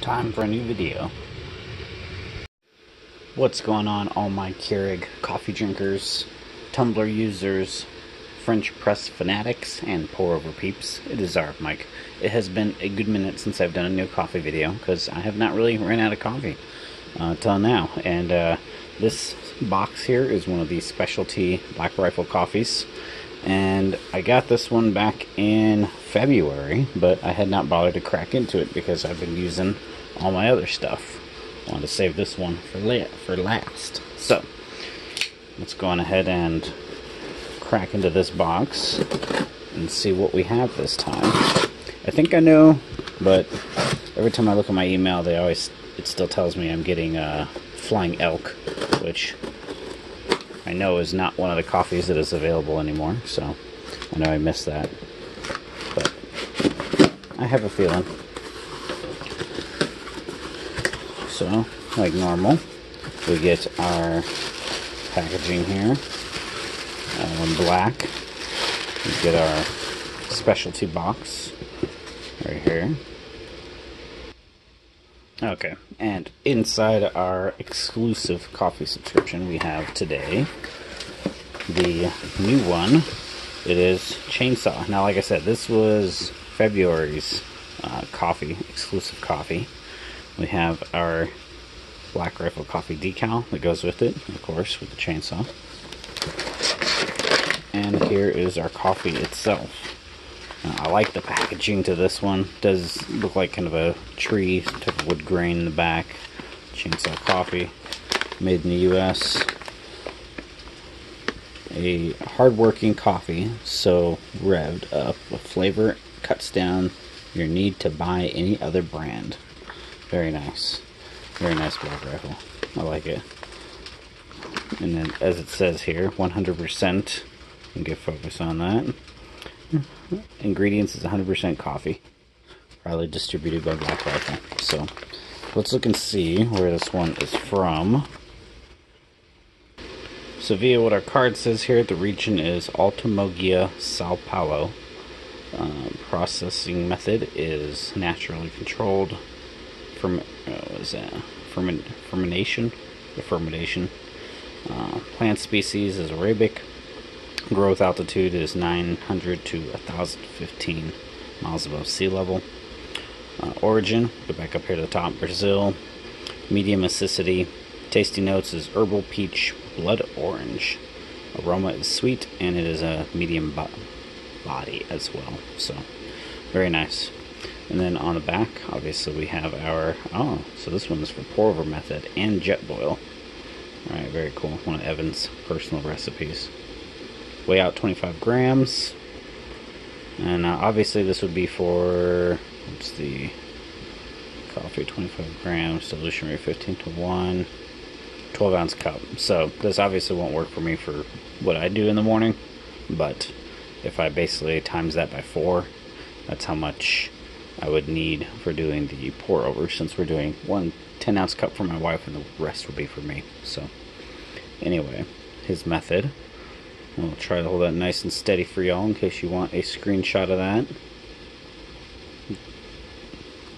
Time for a new video. What's going on, all my Keurig coffee drinkers, tumbler users, French press fanatics, and pour over peeps? It is RF Mike. It has been a good minute since I've done a new coffee video because I have not really ran out of coffee uh, now. And uh, this box here is one of the specialty Black Rifle coffees and I got this one back in February, but I had not bothered to crack into it because I've been using all my other stuff. I wanted to save this one for la for last. So let's go on ahead and crack into this box and see what we have this time. I think I know, but every time I look at my email, they always it still tells me I'm getting a flying elk, which I know is not one of the coffees that is available anymore, so I know I missed that. But I have a feeling. So, like normal, we get our packaging here. Um, black. We get our specialty box right here. Okay, and inside our exclusive coffee subscription, we have today the new one. It is Chainsaw. Now, like I said, this was February's uh, coffee, exclusive coffee. We have our Black Rifle coffee decal that goes with it, of course, with the chainsaw. And here is our coffee itself. Uh, I like the packaging to this one. It does look like kind of a tree, type of wood grain in the back. Chainsaw coffee, made in the U.S. A hardworking coffee, so revved up. Flavor cuts down your need to buy any other brand. Very nice. Very nice black rifle. I like it. And then, as it says here, 100%. Get focus on that. Ingredients is 100% coffee. Probably distributed by Black Rifle. So, let's look and see where this one is from. So via what our card says here, the region is Alta Mogiana, Sao Paulo. Uh, processing method is naturally controlled. Ferm uh, what is that? Ferment fermentation? The fermentation. Uh, plant species is Arabica. Growth altitude is 900 to 1,015 miles above sea level. Uh, origin, go back up here to the top, Brazil. Medium acidity. Tasty notes is herbal peach, blood orange. Aroma is sweet, and it is a medium bo body as well. So, very nice. And then on the back, obviously, we have our. Oh, so this one is for pour over method and Jetboil. Alright, very cool. One of Evan's personal recipes weigh out 25 grams. And uh, obviously this would be for, what's the coffee, 25 grams, dilution rate 15 to 1, 12 ounce cup. So this obviously won't work for me for what I do in the morning, but if I basically times that by 4, that's how much I would need for doing the pour over since we're doing one 10 ounce cup for my wife and the rest would be for me. So anyway, his method I'll try to hold that nice and steady for y'all in case you want a screenshot of that.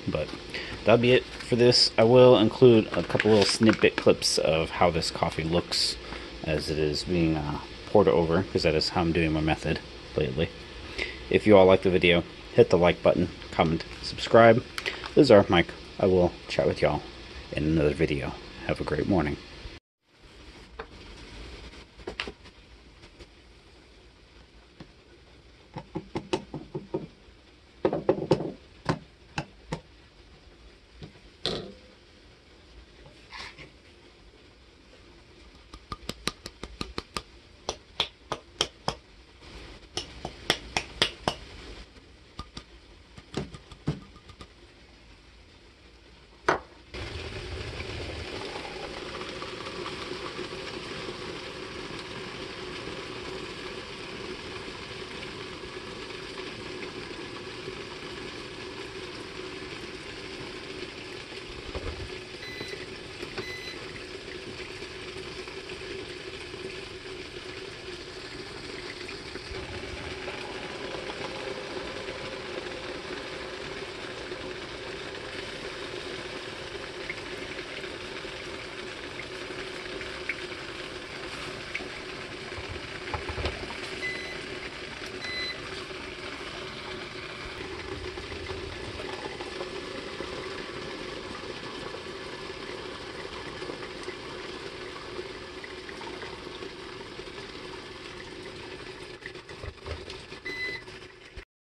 But that'll be it for this. I will include a couple little snippet clips of how this coffee looks as it is being uh, poured over because that is how I'm doing my method lately. If you all like the video, hit the like button, comment, subscribe. This is RF Mike. I will chat with y'all in another video. Have a great morning.